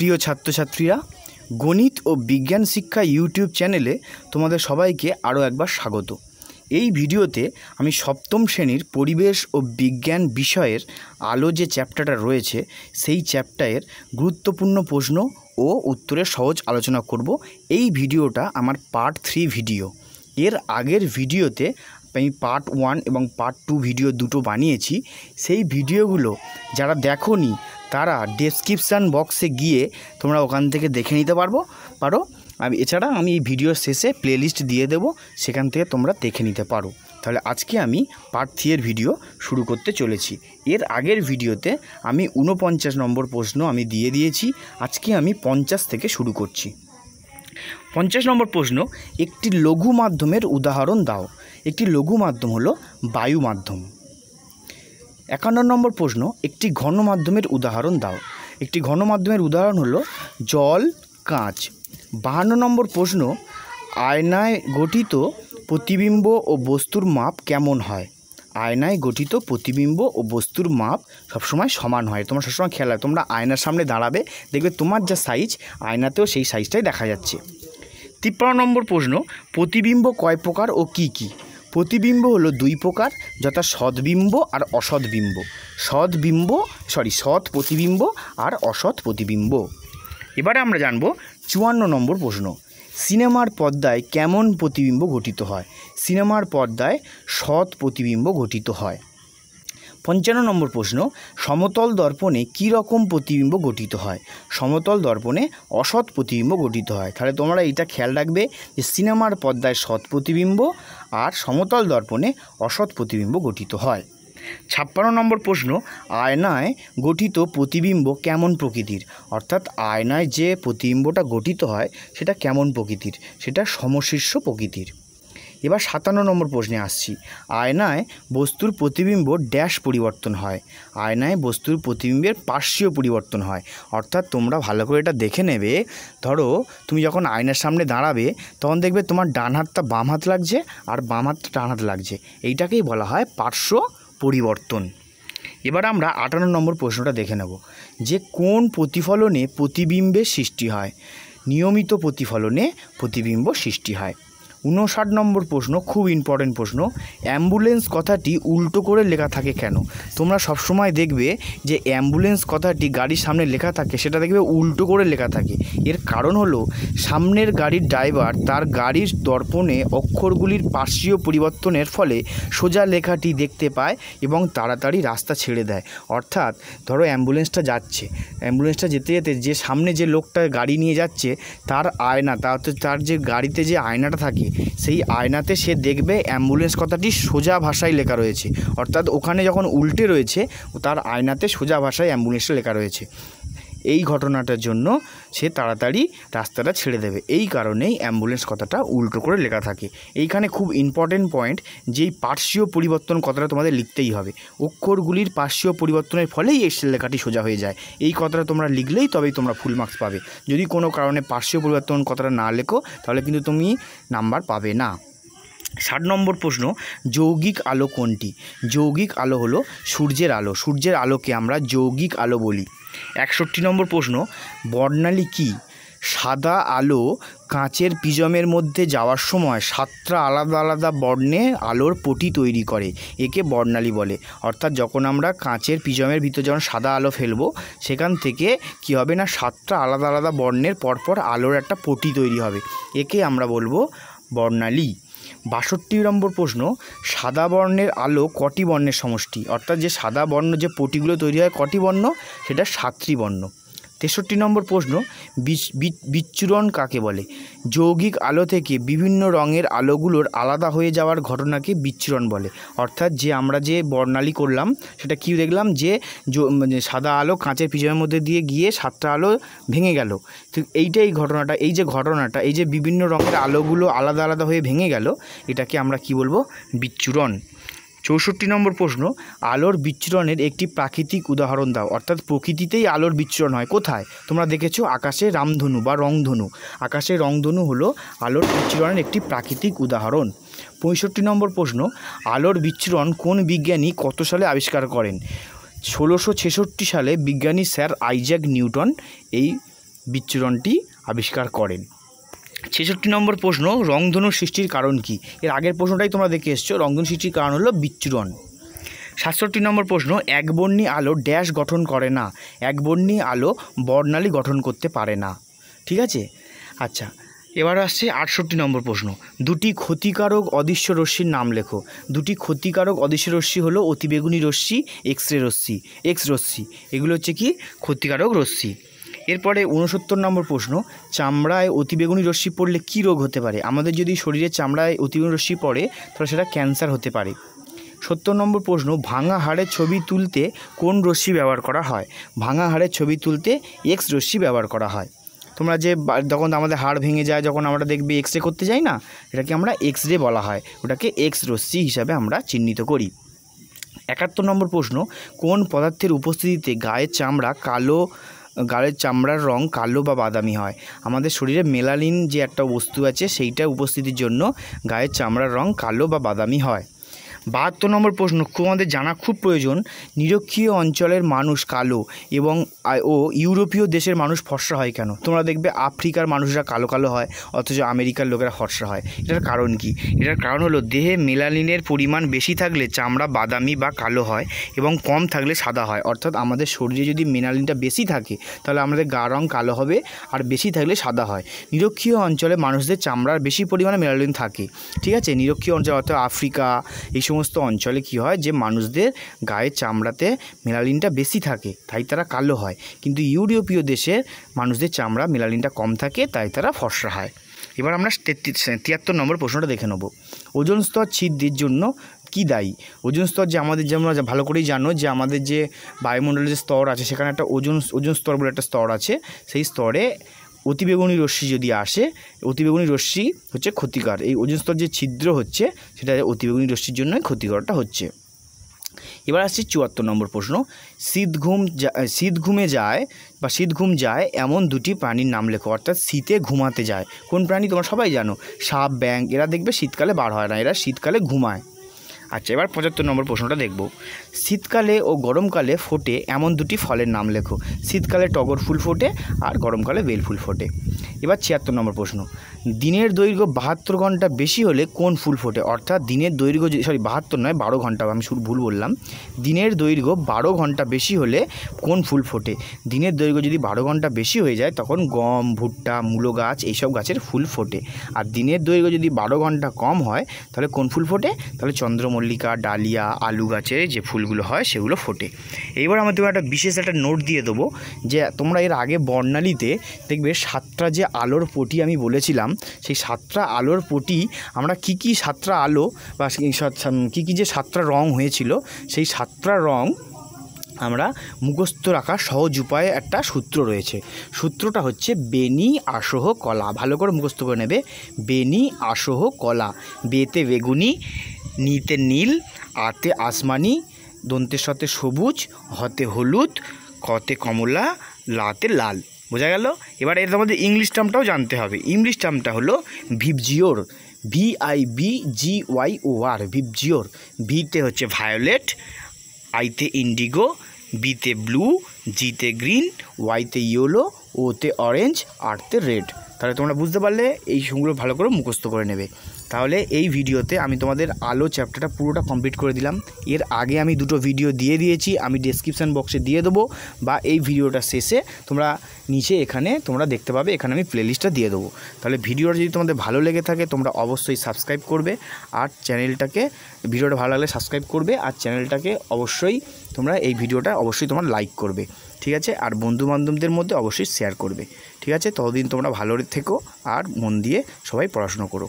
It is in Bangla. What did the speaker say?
প্রিয় ছাত্রছাত্রীরা, গণিত ও বিজ্ঞান শিক্ষা ইউটিউব চ্যানেলে তোমাদের সবাইকে আরও একবার স্বাগত। এই ভিডিওতে আমি সপ্তম শ্রেণির পরিবেশ ও বিজ্ঞান বিষয়ের আলো যে চ্যাপ্টারটা রয়েছে, সেই চ্যাপ্টারের গুরুত্বপূর্ণ প্রশ্ন ও উত্তরের সহজ আলোচনা করব। এই ভিডিওটা আমার পার্ট থ্রি ভিডিও। এর আগের ভিডিওতে আমি পার্ট ওয়ান এবং পার্ট টু ভিডিও দুটো বানিয়েছি। সেই ভিডিওগুলো যারা দেখোনি, তারা ডেসক্রিপশান বক্সে গিয়ে তোমরা ওখান থেকে দেখে নিতে পারব। পারো? আমি এছাড়া আমি এই ভিডিওর শেষে প্লেলিস্ট দিয়ে দেবো, সেখান থেকে তোমরা দেখে নিতে পারো। তাহলে আজকে আমি পার্ট থ্রি এর ভিডিও শুরু করতে চলেছি। এর আগের ভিডিওতে আমি উনপঞ্চাশ নম্বর প্রশ্ন আমি দিয়ে দিয়েছি। আজকে আমি পঞ্চাশ থেকে শুরু করছি। পঞ্চাশ নম্বর প্রশ্ন, একটি লঘু মাধ্যমের উদাহরণ দাও। একটি লঘু মাধ্যম হলো বায়ু মাধ্যম। একান্ন নম্বর প্রশ্ন, একটি ঘন মাধ্যমের উদাহরণ দাও। একটি ঘন মাধ্যমের উদাহরণ হলো জল, কাঁচ। বাহান্ন নম্বর প্রশ্ন, আয়নায় গঠিত প্রতিবিম্ব ও বস্তুর মাপ কেমন হয়? আয়নায় গঠিত প্রতিবিম্ব ও বস্তুর মাপ সবসময় সমান হয়। তোমরা সবসময় খেয়াল রাখো তোমরা আয়নার সামনে দাঁড়াবে, দেখবে তোমার যা সাইজ আয়নাতেও সেই সাইজটাই দেখা যাচ্ছে। তিপ্পান্ন নম্বর প্রশ্ন, প্রতিবিম্ব কয় প্রকার ও কি কি? প্রতিবিম্ব হলো দুই প্রকার, যথা সদ্বিম্ব আর অসৎবিম্ব সদ্বিম্ব সরি সৎ প্রতিবিম্ব আর অসৎ প্রতিবিম্ব। এবারে আমরা জানব চুয়ান্ন নম্বর প্রশ্ন। সিনেমার পর্দায় কেমন প্রতিবিম্ব ঘটিত হয়? সিনেমার পর্দায় সৎ প্রতিবিম্ব ঘটিত হয়। পঞ্চান্ন নম্বর প্রশ্ন, সমতল দর্পণে কী রকম প্রতিবিম্ব গঠিত হয়? সমতল দর্পণে অসৎ প্রতিবিম্ব গঠিত হয়। তাহলে তোমরা এটা খেয়াল রাখবে যে সিনেমার পর্দায় সৎ প্রতিবিম্ব আর সমতল দর্পণে অসৎ প্রতিবিম্ব গঠিত হয়। ছাপ্পান্ন নম্বর প্রশ্ন, আয়নায় গঠিত প্রতিবিম্ব কেমন প্রকৃতির? অর্থাৎ আয়নায় যে প্রতিবিম্বটা গঠিত হয়, সেটা কেমন প্রকৃতির? সেটা সমশীর্ষ প্রকৃতির। এবার সাতান্ন নম্বর প্রশ্নে আসছি। আয়নায় বস্তুর প্রতিবিম্ব ড্যাশ পরিবর্তন হয়। আয়নায় বস্তুর প্রতিবিম্বের পার্শ্বীয় পরিবর্তন হয়। অর্থাৎ তোমরা ভালো করে এটা দেখে নেবে। ধরো, তুমি যখন আয়নার সামনে দাঁড়াবে, তখন দেখবে তোমার ডান হাতটা বাম হাত লাগছে আর বাম হাতটা ডান হাত লাগছে। এইটাকেই বলা হয় পার্শ্ব পরিবর্তন। এবার আমরা আটান্ন নম্বর প্রশ্নটা দেখে নেব। যে কোন প্রতিফলনে প্রতিবিম্বের সৃষ্টি হয়? নিয়মিত প্রতিফলনে প্রতিবিম্ব সৃষ্টি হয়। উনষাট নম্বর প্রশ্ন, খুব ইম্পর্টেন্ট প্রশ্ন অ্যাম্বুলেন্স কথাটি উল্টো করে লেখা থাকে কেন? তোমরা সবসময় দেখবে যে অ্যাম্বুলেন্স কথাটি গাড়ির সামনে লেখা থাকে, সেটা দেখবে উল্টো করে লেখা থাকে। এর কারণ হলো, সামনের গাড়ির ড্রাইভার তার গাড়ির দর্পণে অক্ষরগুলির পার্শ্বীয় পরিবর্তনের ফলে সোজা লেখাটি দেখতে পায় এবং তাড়াতাড়ি রাস্তা ছেড়ে দেয়। অর্থাৎ, ধরো অ্যাম্বুলেন্সটা যাচ্ছে অ্যাম্বুলেন্সটা যেতে যেতে যে সামনে যে লোকটা গাড়ি নিয়ে যাচ্ছে, তার আয়না, তার তার যে গাড়িতে যে আয়নাটা থাকে সেই আয়নাতে সে দেখবে অ্যাম্বুলেন্স কথাটি সোজা ভাষায় লেখা রয়েছে। অর্থাৎ ওখানে যখন উল্টে রয়েছে, তার আয়নাতে সোজা ভাষায় অ্যাম্বুলেন্সটা লেখা রয়েছে। এই ঘটনাটার জন্য সে তাড়াতাড়ি রাস্তাটা ছেড়ে দেবে। এই কারণেই অ্যাম্বুলেন্স কথাটা উল্টো করে লেখা থাকে। এইখানে খুব ইম্পর্টেন্ট পয়েন্ট যেই পার্শ্বীয় পরিবর্তন কথাটা তোমাদের লিখতেই হবে। অক্ষরগুলির পার্শ্বীয় পরিবর্তনের ফলেই এই লেখাটি সোজা হয়ে যায়। এই কথাটা তোমরা লিখলেই তবেই তোমরা ফুল মার্কস পাবে। যদি কোনো কারণে পার্শ্বীয় পরিবর্তন কথাটা না লেখো, তাহলে কিন্তু তুমি নাম্বার পাবে না। ষাট নম্বর প্রশ্ন, যৌগিক আলো কোনটি? যৌগিক আলো হলো সূর্যের আলো। সূর্যের আলোকে আমরা যৌগিক আলো বলি। একষট্টি নম্বর প্রশ্ন, বর্ণালী কি? সাদা আলো কাঁচের পিজমের মধ্যে যাওয়ার সময় সাতটা আলাদা আলাদা বর্ণে আলোর পটি তৈরি করে, একে বর্ণালী বলে। অর্থাৎ যখন আমরা কাঁচের পিজমের ভিতরে যখন সাদা আলো ফেলব, সেখান থেকে কি হবে না, সাতটা আলাদা আলাদা বর্ণের পরপর আলোর একটা পটি তৈরি হবে। একে আমরা বলব বর্ণালী। বাষট্টি নম্বর প্রশ্ন, সাদা বর্ণের আলো কটি বর্ণের সমষ্টি? অর্থাৎ যে সাদা বর্ণ যে পটিগুলো তৈরি হয়, কটি বর্ণ? সেটা সাতটি বর্ণ। তেষট্টি নম্বর প্রশ্ন বিচ্ছুরণ কাকে বলে? যৌগিক আলো থেকে বিভিন্ন রঙের আলোগুলোর আলাদা হয়ে যাওয়ার ঘটনাকে বিচ্ছুরণ বলে। অর্থাৎ যে আমরা যে বর্ণালী করলাম, সেটা কি দেখলাম? যে সাদা আলো কাঁচের পিছনের মধ্যে দিয়ে গিয়ে সাতটা আলো ভেঙে গেল। তো এইটাই ঘটনাটা, এই যে ঘটনাটা, এই যে বিভিন্ন রঙের আলোগুলো আলাদা আলাদা হয়ে ভেঙে গেল, এটাকে আমরা কি বলব? বিচ্ছুরণ। চৌষট্টি নম্বর প্রশ্ন, আলোর বিচ্ছুরণের একটি প্রাকৃতিক উদাহরণ দাও। অর্থাৎ প্রকৃতিতেই আলোর বিচ্ছুরণ হয়। কোথায়? তোমরা দেখেছ আকাশে রামধনু বা রংধনু। আকাশে রংধনু হলো আলোর বিচ্ছুরণের একটি প্রাকৃতিক উদাহরণ। পঁয়ষট্টি নম্বর প্রশ্ন, আলোর বিচ্ছুরণ কোন বিজ্ঞানী কত সালে আবিষ্কার করেন? ষোলোশো ছেষট্টি সালে বিজ্ঞানী স্যার আইজ্যাক নিউটন এই বিচ্ছুরণটি আবিষ্কার করেন। ছেষট্টি নম্বর প্রশ্ন, রংধনু সৃষ্টির কারণ কি? এর আগের প্রশ্নটাই তোমরা দেখে এসছো, রংধনু সৃষ্টির কারণ হলো বিচ্ছুরণ। সাতষট্টি নম্বর প্রশ্ন একবর্ণী আলো ড্যাশ গঠন করে না একবর্ণী আলো বর্ণালী গঠন করতে পারে না। ঠিক আছে? আচ্ছা এবার আসছে আটষট্টি নম্বর প্রশ্ন, দুটি ক্ষতিকারক অদৃশ্য রশ্মির নাম লেখো। দুটি ক্ষতিকারক অদৃশ্য রশ্মি হলো অতিবেগুনি রশ্মি এক্স রে রশ্মি এক্স রশ্মি। এগুলো হচ্ছে কি? ক্ষতিকারক রশ্মি। এরপরে উনসত্তর নম্বর প্রশ্ন, চামড়ায় অতিবেগুনি রশ্মি পড়লে কী রোগ হতে পারে? আমাদের যদি শরীরে চামড়ায় অতিবেগুনি রশ্মি পড়ে, তাহলে সেটা ক্যান্সার হতে পারে। সত্তর নম্বর প্রশ্ন, ভাঙা হাড়ের ছবি তুলতে কোন রশ্মি ব্যবহার করা হয়? ভাঙা হাড়ের ছবি তুলতে এক্স রশ্মি ব্যবহার করা হয়। তোমরা যে যখন আমাদের হাড় ভেঙে যায়, যখন আমরা দেখবে এক্স রে করতে যাই না, এটাকে আমরা এক্স রে বলা হয়। ওটাকে এক্স রশ্মি হিসাবে আমরা চিহ্নিত করি। একাত্তর নম্বর প্রশ্ন, কোন পদার্থের উপস্থিতিতে গায়ের চামড়া কালো গায়ের চামড়ার রং কালো বা বাদামি হয়। আমাদের শরীরে মেলানিন যে একটা বস্তু আছে, সেইটা উপস্থিতির জন্য গায়ের চামড়ার রং কালো বা বাদামি হয়। বাহাত্তর নম্বর প্রশ্ন, খুব আমাদের জানা খুব প্রয়োজন, নিরক্ষীয় অঞ্চলের মানুষ কালো এবং ও ইউরোপীয় দেশের মানুষ ফর্সা হয় কেন? তোমরা দেখবে আফ্রিকার মানুষরা কালো কালো হয়, অথচ আমেরিকার লোকেরা ফর্সা হয়। এটার কারণ কি? এটার কারণ হলো দেহে মেলালিনের পরিমাণ বেশি থাকলে চামড়া বাদামি বা কালো হয় এবং কম থাকলে সাদা হয়। অর্থাৎ আমাদের শরীরে যদি মেলালিনটা বেশি থাকে, তাহলে আমাদের গা রং কালো হবে আর বেশি থাকলে সাদা হয়। নিরক্ষীয় অঞ্চলে মানুষদের চামড়ার বেশি পরিমাণে মেলালিন থাকে। ঠিক আছে? নিরক্ষীয় অঞ্চল অর্থাৎ আফ্রিকা এই সমস্ত অঞ্চলে কি হয় যে মানুষদের গায়ের চামড়াতে মেলালিনটা বেশি থাকে, তাই তারা কালো হয়। কিন্তু ইউরোপীয় দেশের মানুষদের চামড়া মেলালিনটা কম থাকে, তাই তারা ফর্সা হয়। এবার আমরা তিয়াত্তর নম্বর প্রশ্নটা দেখে নেব। ওজন স্তর ছিদ্রের জন্য কি দায়ী? ওজন স্তর যে আমাদের যেমন ভালো করেই জানো যে আমাদের যে বায়ুমণ্ডলের যে স্তর আছে, সেখানে একটা ওজন ওজন স্তর বলে একটা স্তর আছে। সেই স্তরে অতিবেগুনি রশ্মি যদি আসে, অতিবেগুনি রশ্মি হচ্ছে ক্ষতিকর। এই ওজন স্তর যে ছিদ্র হচ্ছে, সেটা অতিবেগুনি রশ্মির জন্যই ক্ষতিকরটা হচ্ছে। এবার আসছি চুয়াত্তর নম্বর প্রশ্ন। শীত ঘুম শীত ঘুমে যায় বা শীত ঘুম যায় এমন দুটি প্রাণীর নাম লেখো, অর্থাৎ শীতে ঘুমাতে যায়। কোন প্রাণী তোমরা সবাই জানো? সাপ ব্যাং এরা দেখবে শীতকালে বার হয় না, এরা শীতকালে ঘুমায়। আচ্ছা এবার পঁচাত্তর নম্বর প্রশ্নটা দেখব। শীতকালে ও গরমকালে ফোটে এমন দুটি ফলের নাম লেখো। শীতকালে টগর ফুল ফোটে আর গরমকালে বেল ফুল ফোটে। এবার ছিয়াত্তর নম্বর প্রশ্ন। দিনের দৈর্ঘ্য বাহাত্তর ঘণ্টা বেশি হলে কোন ফুল ফোটে? অর্থাৎ দিনের দৈর্ঘ্য সরি বাহাত্তর নয়, বারো ঘণ্টা, আমি শুরু ভুল বললাম। দিনের দৈর্ঘ্য বারো ঘণ্টা বেশি হলে কোন ফুল ফোটে? দিনের দৈর্ঘ্য যদি বারো ঘণ্টা বেশি হয়ে যায়, তখন গম, ভুট্টা, মূলো গাছ, এইসব গাছের ফুল ফোটে। আর দিনের দৈর্ঘ্য যদি বারো ঘণ্টা কম হয়, তাহলে কোন ফুল ফোটে? তাহলে চন্দ্রমল্লিকা, ডালিয়া, আলু গাছের যে ফুলগুলো হয়, সেগুলো ফোটে। এইবার আমি তোমার একটা বিশেষ একটা নোট দিয়ে দেবো যে তোমরা এর আগে বর্ণালীতে দেখবে সাতটা যে আলোর পটি আমি বলেছিলাম, সেই সাতটা আলোর পটি আমরা কি কি সাতটা আলো বা কি কি যে সাতটা রং হয়েছিল, সেই সাতটা রং আমরা মুখস্থ রাখা সহজ উপায়ে একটা সূত্র রয়েছে। সূত্রটা হচ্ছে বেনি আসহ, কলা। ভালো করে মুখস্থ করে নেবে। বেনি আসহ, কলা। বেতে বেগুনি, নিতে নীল, আতে আসমানি, দন্তের সাথে সবুজ, হতে হলুদ, কতে কমলা, লাতে লাল। বোঝা গেল? এবার এর আমাদের ইংলিশ টার্মটাও জানতে হবে। ইংলিশ টার্মটা হলো VIBGYOR V I B G Y O R VIBGYOR ভিতে হচ্ছে ভায়োলেট আইতে ইন্ডিগো বিতে ব্লু জিতে গ্রিন ওয়াইতে ইয়েলো ওতে অরেঞ্জ আরতে রেড তাহলে তোমরা বুঝতে পারলে এই সবগুলো ভালো করে মুখস্থ করে নেবে। তাহলে এই ভিডিওতে আমি তোমাদের আলো চ্যাপ্টারটা পুরোটা কমপ্লিট করে দিলাম। এর আগে আমি দুটো ভিডিও দিয়ে দিয়েছি, আমি ডেসক্রিপশান বক্সে দিয়ে দেবো বা এই ভিডিওটা শেষে তোমরা নিচে এখানে তোমরা দেখতে পাবে, এখানে আমি প্লেলিস্টটা দিয়ে দেবো। তাহলে ভিডিওটা যদি তোমাদের ভালো লেগে থাকে, তোমরা অবশ্যই সাবস্ক্রাইব করবে আর চ্যানেলটাকে ভিডিওটা ভালো লাগলে সাবস্ক্রাইব করবে আর চ্যানেলটাকে অবশ্যই তোমরা এই ভিডিওটা অবশ্যই তোমার লাইক করবে। ঠিক আছে? আর বন্ধু বান্ধবদের মধ্যে অবশ্যই শেয়ার করবে। ঠিক আছে? ততদিন তোমরা ভালো থেকো আর মন দিয়ে সবাই পড়াশুনো করো।